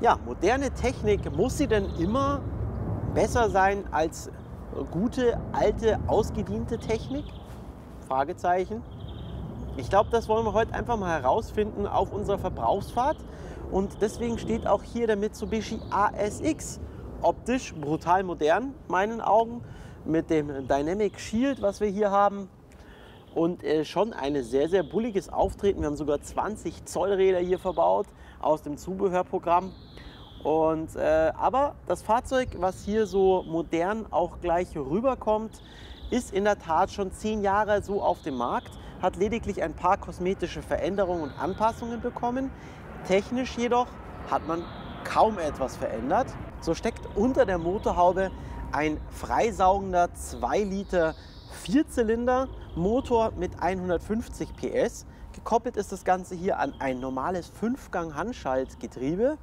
Ja, moderne Technik, muss sie denn immer besser sein als gute, alte, ausgediente Technik? Fragezeichen. Ich glaube, das wollen wir heute einfach mal herausfinden auf unserer Verbrauchsfahrt. Und deswegen steht auch hier der Mitsubishi ASX. Optisch brutal modern, meinen Augen, mit dem Dynamic Shield, was wir hier haben. Und äh, schon ein sehr, sehr bulliges Auftreten. Wir haben sogar 20 Zoll Räder hier verbaut aus dem Zubehörprogramm. Und, äh, aber das Fahrzeug, was hier so modern auch gleich rüberkommt, ist in der Tat schon zehn Jahre so auf dem Markt, hat lediglich ein paar kosmetische Veränderungen und Anpassungen bekommen. Technisch jedoch hat man kaum etwas verändert. So steckt unter der Motorhaube ein freisaugender 2 Liter Vierzylinder Motor mit 150 PS. Gekoppelt ist das Ganze hier an ein normales 5-Gang-Handschaltgetriebe.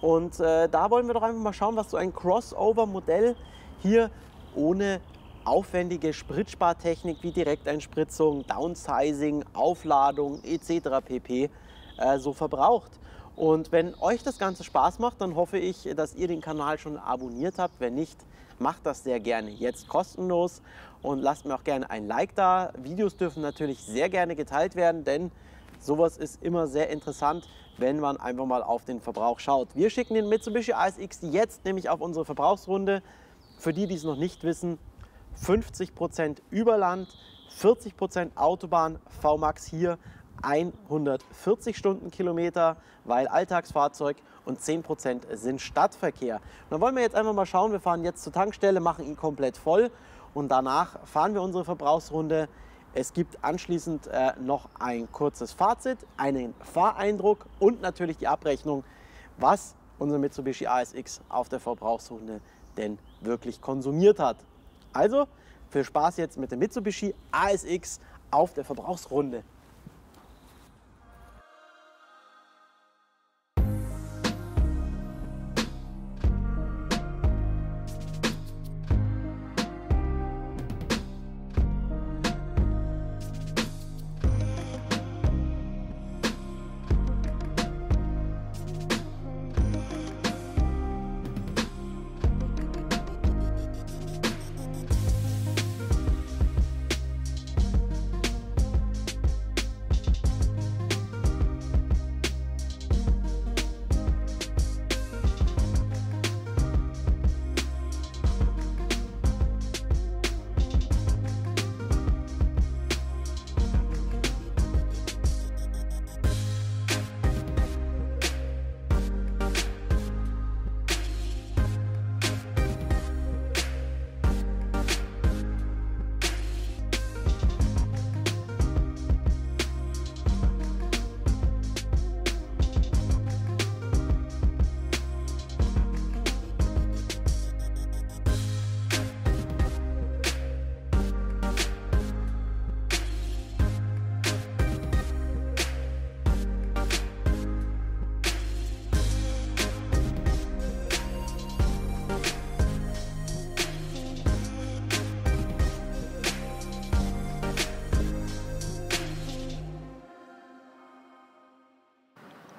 Und äh, da wollen wir doch einfach mal schauen, was so ein Crossover-Modell hier ohne aufwendige Spritspartechnik wie Direkteinspritzung, Downsizing, Aufladung etc. pp. Äh, so verbraucht. Und wenn euch das Ganze Spaß macht, dann hoffe ich, dass ihr den Kanal schon abonniert habt. Wenn nicht, macht das sehr gerne jetzt kostenlos und lasst mir auch gerne ein Like da. Videos dürfen natürlich sehr gerne geteilt werden, denn sowas ist immer sehr interessant, wenn man einfach mal auf den Verbrauch schaut. Wir schicken den Mitsubishi ASX jetzt nämlich auf unsere Verbrauchsrunde. Für die, die es noch nicht wissen, 50% Überland, 40% Autobahn, VMAX hier 140 Stundenkilometer, weil Alltagsfahrzeug und 10% sind Stadtverkehr. Und dann wollen wir jetzt einfach mal schauen, wir fahren jetzt zur Tankstelle, machen ihn komplett voll und danach fahren wir unsere Verbrauchsrunde. Es gibt anschließend äh, noch ein kurzes Fazit, einen Fahreindruck und natürlich die Abrechnung, was unser Mitsubishi ASX auf der Verbrauchsrunde denn wirklich konsumiert hat. Also viel Spaß jetzt mit dem Mitsubishi ASX auf der Verbrauchsrunde.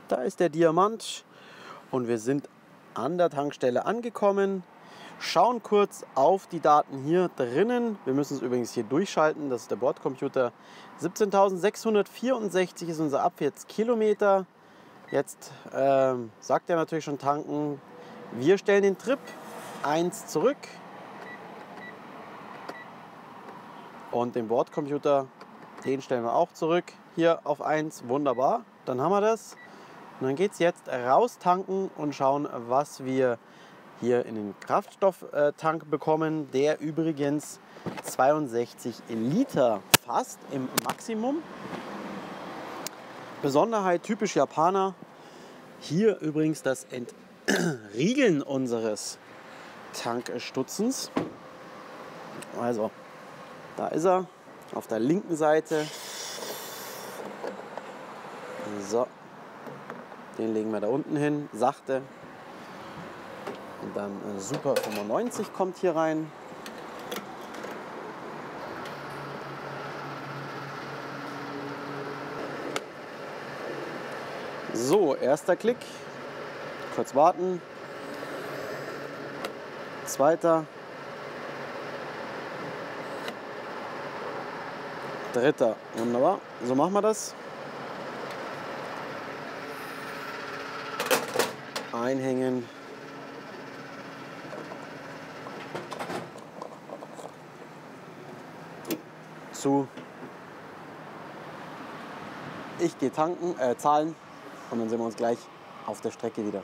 Da ist der Diamant und wir sind an der Tankstelle angekommen. Schauen kurz auf die Daten hier drinnen. Wir müssen es übrigens hier durchschalten. Das ist der Bordcomputer. 17.664 ist unser Abwärtskilometer. Jetzt ähm, sagt er natürlich schon tanken. Wir stellen den Trip 1 zurück. Und den Bordcomputer, den stellen wir auch zurück. Hier auf 1. Wunderbar. Dann haben wir das. Und dann geht es jetzt raus tanken und schauen, was wir hier in den Kraftstofftank bekommen, der übrigens 62 Liter fasst im Maximum. Besonderheit typisch Japaner. Hier übrigens das Entriegeln unseres Tankstutzens. Also, da ist er auf der linken Seite. So, den legen wir da unten hin, sachte. Und dann äh, Super 95 kommt hier rein. So, erster Klick. Kurz warten. Zweiter. Dritter. Wunderbar. So machen wir das. Einhängen. Zu. Ich gehe tanken, äh, zahlen und dann sehen wir uns gleich auf der Strecke wieder.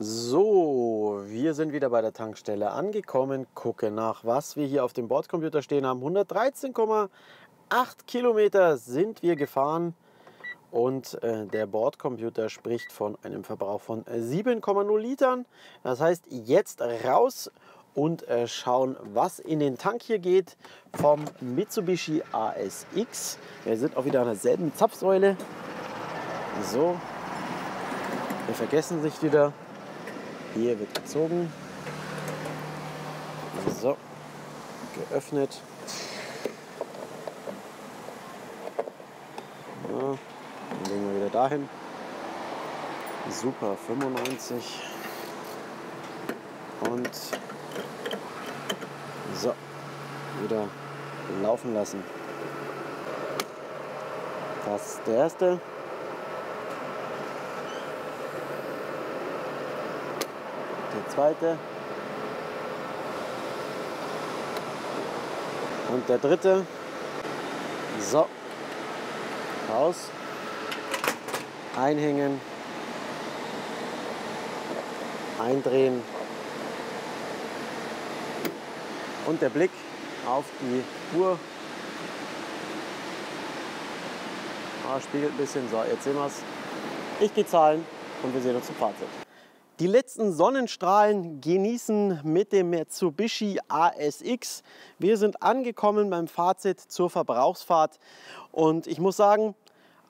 So, wir sind wieder bei der Tankstelle angekommen, gucke nach, was wir hier auf dem Bordcomputer stehen haben. 113,8 Kilometer sind wir gefahren und äh, der Bordcomputer spricht von einem Verbrauch von 7,0 Litern. Das heißt, jetzt raus und äh, schauen, was in den Tank hier geht vom Mitsubishi ASX. Wir sind auch wieder an derselben Zapfsäule. So, wir vergessen sich wieder. Hier wird gezogen. So, geöffnet. Ja, dann legen wir wieder dahin. Super, 95. Und so, wieder laufen lassen. Das ist der erste. Der zweite. Und der dritte. So. Raus. Einhängen. Eindrehen. Und der Blick auf die Uhr. Ah, spiegelt ein bisschen. So, jetzt sehen wir es. Ich gehe zahlen und wir sehen uns zum Fazit. Die letzten Sonnenstrahlen genießen mit dem Mitsubishi ASX. Wir sind angekommen beim Fazit zur Verbrauchsfahrt und ich muss sagen,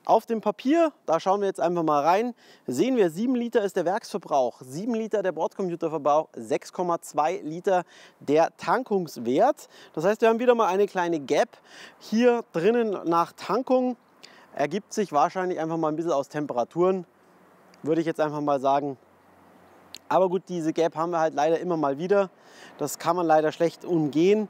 auf dem Papier, da schauen wir jetzt einfach mal rein, sehen wir 7 Liter ist der Werksverbrauch, 7 Liter der Bordcomputerverbrauch, 6,2 Liter der Tankungswert. Das heißt, wir haben wieder mal eine kleine Gap hier drinnen nach Tankung. Ergibt sich wahrscheinlich einfach mal ein bisschen aus Temperaturen, würde ich jetzt einfach mal sagen. Aber gut, diese Gap haben wir halt leider immer mal wieder. Das kann man leider schlecht umgehen.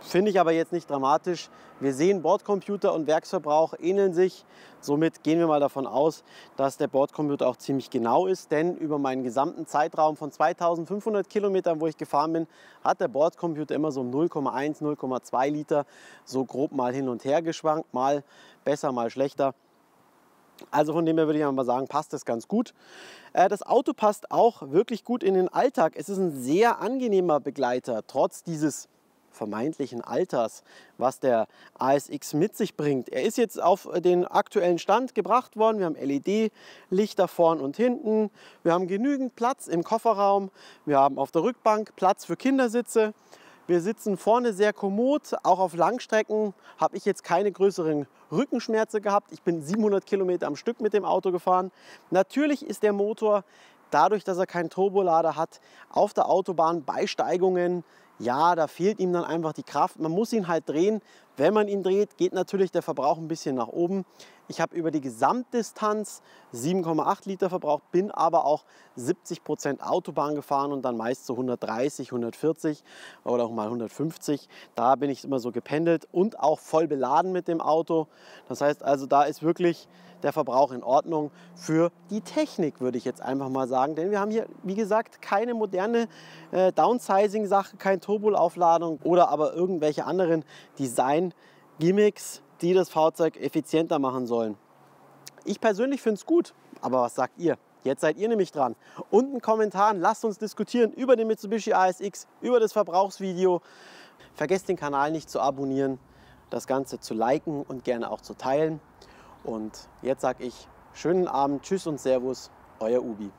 Finde ich aber jetzt nicht dramatisch. Wir sehen, Bordcomputer und Werksverbrauch ähneln sich. Somit gehen wir mal davon aus, dass der Bordcomputer auch ziemlich genau ist. Denn über meinen gesamten Zeitraum von 2500 Kilometern, wo ich gefahren bin, hat der Bordcomputer immer so 0,1, 0,2 Liter so grob mal hin und her geschwankt. Mal besser, mal schlechter. Also von dem her würde ich mal sagen, passt das ganz gut. Äh, das Auto passt auch wirklich gut in den Alltag. Es ist ein sehr angenehmer Begleiter, trotz dieses vermeintlichen Alters, was der ASX mit sich bringt. Er ist jetzt auf den aktuellen Stand gebracht worden. Wir haben LED-Lichter vorn und hinten. Wir haben genügend Platz im Kofferraum. Wir haben auf der Rückbank Platz für Kindersitze. Wir sitzen vorne sehr kommod, auch auf Langstrecken habe ich jetzt keine größeren Rückenschmerzen gehabt. Ich bin 700 Kilometer am Stück mit dem Auto gefahren. Natürlich ist der Motor, dadurch, dass er keinen Turbolader hat, auf der Autobahn bei Steigungen, ja, da fehlt ihm dann einfach die Kraft. Man muss ihn halt drehen, Wenn man ihn dreht, geht natürlich der Verbrauch ein bisschen nach oben. Ich habe über die Gesamtdistanz 7,8 Liter verbraucht, bin aber auch 70 Prozent Autobahn gefahren und dann meist so 130, 140 oder auch mal 150. Da bin ich immer so gependelt und auch voll beladen mit dem Auto. Das heißt also, da ist wirklich der Verbrauch in Ordnung für die Technik, würde ich jetzt einfach mal sagen. Denn wir haben hier, wie gesagt, keine moderne äh, Downsizing-Sache, keine Turbolaufladung oder aber irgendwelche anderen Design-Gimmicks, die das Fahrzeug effizienter machen sollen. Ich persönlich finde es gut, aber was sagt ihr? Jetzt seid ihr nämlich dran. Unten Kommentaren, lasst uns diskutieren über den Mitsubishi ASX, über das Verbrauchsvideo. Vergesst den Kanal nicht zu abonnieren, das Ganze zu liken und gerne auch zu teilen. Und jetzt sage ich schönen Abend, tschüss und Servus, euer Ubi.